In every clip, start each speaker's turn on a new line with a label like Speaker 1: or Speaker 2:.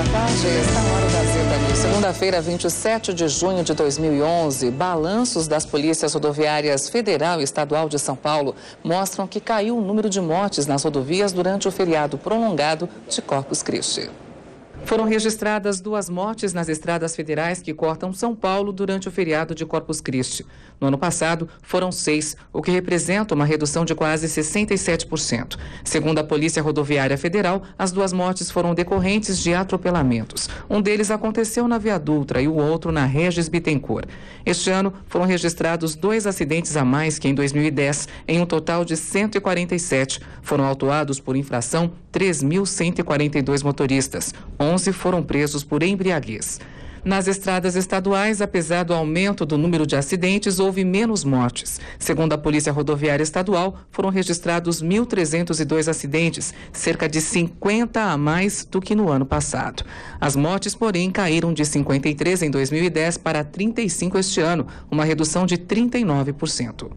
Speaker 1: boa tarde. Está na hora da Gazeta News. Segunda-feira, 27 de junho de 2011, balanços das polícias rodoviárias federal e estadual de São Paulo mostram que caiu o número de mortes nas rodovias durante o feriado prolongado de Corpus Christi. Foram registradas duas mortes nas estradas federais que cortam São Paulo durante o feriado de Corpus Christi. No ano passado, foram seis, o que representa uma redução de quase 67%. Segundo a Polícia Rodoviária Federal, as duas mortes foram decorrentes de atropelamentos. Um deles aconteceu na Via Dutra e o outro na Regis Bittencourt. Este ano, foram registrados dois acidentes a mais que em 2010, em um total de 147. Foram autuados por infração 3.142 motoristas. 11 foram presos por embriaguez. Nas estradas estaduais, apesar do aumento do número de acidentes, houve menos mortes. Segundo a Polícia Rodoviária Estadual, foram registrados 1.302 acidentes, cerca de 50 a mais do que no ano passado. As mortes, porém, caíram de 53 em 2010 para 35 este ano, uma redução de 39%.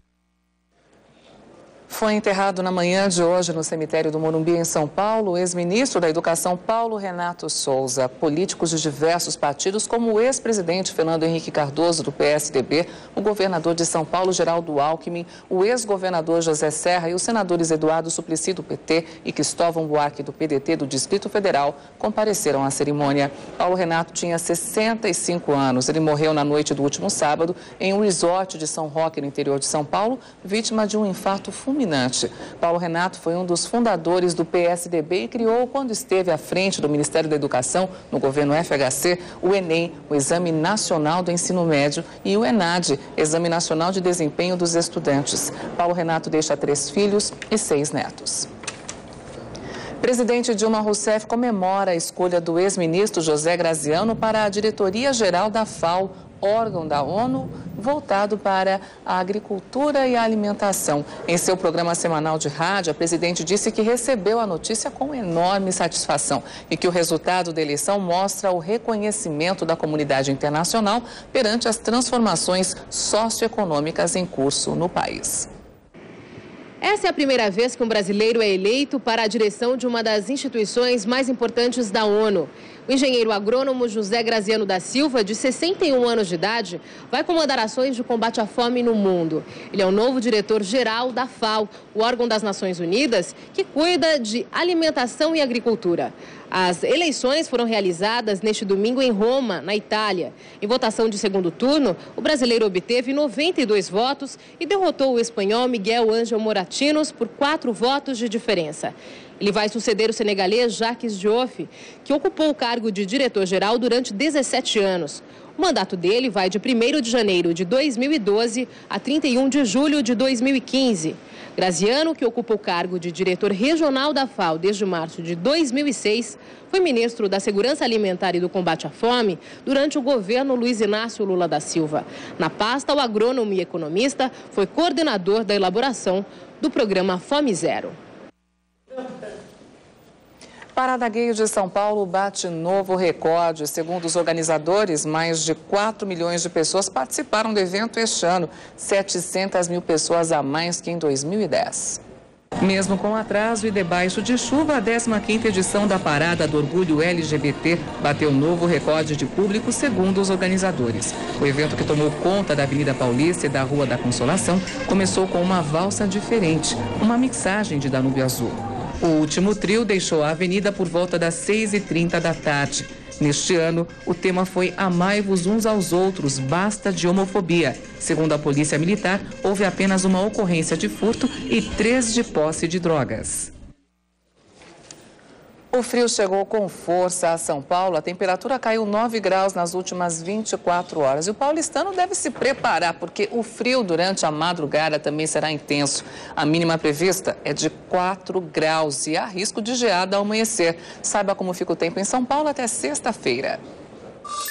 Speaker 1: Foi enterrado na manhã de hoje no cemitério do Morumbi, em São Paulo, o ex-ministro da Educação Paulo Renato Souza. Políticos de diversos partidos, como o ex-presidente Fernando Henrique Cardoso, do PSDB, o governador de São Paulo, Geraldo Alckmin, o ex-governador José Serra e os senadores Eduardo Suplicy, do PT, e Cristóvão Buarque, do PDT, do Distrito Federal, compareceram à cerimônia. Paulo Renato tinha 65 anos. Ele morreu na noite do último sábado em um resort de São Roque, no interior de São Paulo, vítima de um infarto fulminante fulminante. Paulo Renato foi um dos fundadores do PSDB e criou, quando esteve à frente do Ministério da Educação, no governo FHC, o Enem, o Exame Nacional do Ensino Médio, e o ENAD, Exame Nacional de Desempenho dos Estudantes. Paulo Renato deixa três filhos e seis netos. Presidente Dilma Rousseff comemora a escolha do ex-ministro José Graziano para a diretoria-geral da FAO, órgão da ONU voltado para a agricultura e a alimentação. Em seu programa semanal de rádio, a presidente disse que recebeu a notícia com enorme satisfação e que o resultado da eleição mostra o reconhecimento da comunidade internacional perante as transformações socioeconômicas em curso no país.
Speaker 2: Essa é a primeira vez que um brasileiro é eleito para a direção de uma das instituições mais importantes da ONU. O engenheiro agrônomo José Graziano da Silva, de 61 anos de idade, vai comandar ações de combate à fome no mundo. Ele é o novo diretor-geral da FAO, o órgão das Nações Unidas, que cuida de alimentação e agricultura. As eleições foram realizadas neste domingo em Roma, na Itália. Em votação de segundo turno, o brasileiro obteve 92 votos e derrotou o espanhol Miguel Ángel Moratinos por quatro votos de diferença. Ele vai suceder o senegalês Jacques Diouf, que ocupou o cargo de diretor-geral durante 17 anos. O mandato dele vai de 1 de janeiro de 2012 a 31 de julho de 2015. Graziano, que ocupa o cargo de diretor regional da FAO desde março de 2006, foi ministro da Segurança Alimentar e do Combate à Fome durante o governo Luiz Inácio Lula da Silva. Na pasta, o agrônomo e economista foi coordenador da elaboração do programa Fome Zero.
Speaker 1: Parada Gay de São Paulo bate novo recorde. Segundo os organizadores, mais de 4 milhões de pessoas participaram do evento este ano, 700 mil pessoas a mais que em 2010. Mesmo com atraso e debaixo de chuva, a 15ª edição da Parada do Orgulho LGBT bateu novo recorde de público, segundo os organizadores. O evento que tomou conta da Avenida Paulista e da Rua da Consolação começou com uma valsa diferente, uma mixagem de Danúbio Azul. O último trio deixou a avenida por volta das 6h30 da tarde. Neste ano, o tema foi Amai-vos uns aos outros, basta de homofobia. Segundo a Polícia Militar, houve apenas uma ocorrência de furto e três de posse de drogas. O frio chegou com força a São Paulo. A temperatura caiu 9 graus nas últimas 24 horas. E o paulistano deve se preparar, porque o frio durante a madrugada também será intenso. A mínima prevista é de 4 graus e há risco de geada ao amanhecer. Saiba como fica o tempo em São Paulo até sexta-feira.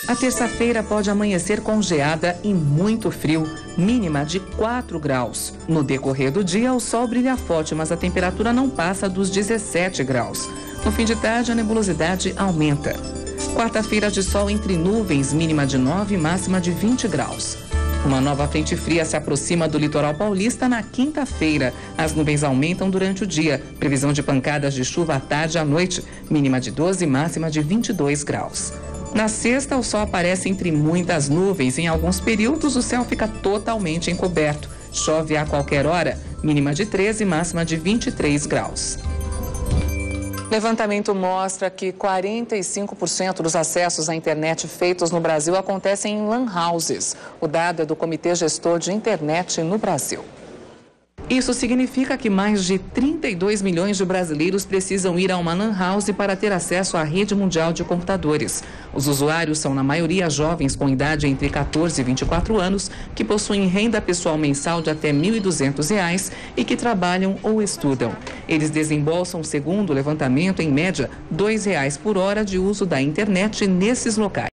Speaker 1: A terça-feira pode amanhecer com geada e muito frio, mínima de 4 graus. No decorrer do dia, o sol brilha forte, mas a temperatura não passa dos 17 graus. No fim de tarde, a nebulosidade aumenta. Quarta-feira de sol entre nuvens, mínima de 9 e máxima de 20 graus. Uma nova frente fria se aproxima do litoral paulista na quinta-feira. As nuvens aumentam durante o dia. Previsão de pancadas de chuva à tarde e à noite. Mínima de 12 e máxima de 22 graus. Na sexta, o sol aparece entre muitas nuvens. Em alguns períodos, o céu fica totalmente encoberto. Chove a qualquer hora. Mínima de 13 e máxima de 23 graus. Levantamento mostra que 45% dos acessos à internet feitos no Brasil acontecem em lan houses. O dado é do Comitê Gestor de Internet no Brasil. Isso significa que mais de 32 milhões de brasileiros precisam ir a uma LAN house para ter acesso à rede mundial de computadores. Os usuários são, na maioria, jovens com idade entre 14 e 24 anos, que possuem renda pessoal mensal de até R$ 1.200 e que trabalham ou estudam. Eles desembolsam, segundo o levantamento, em média, R$ 2,00 por hora de uso da internet nesses locais.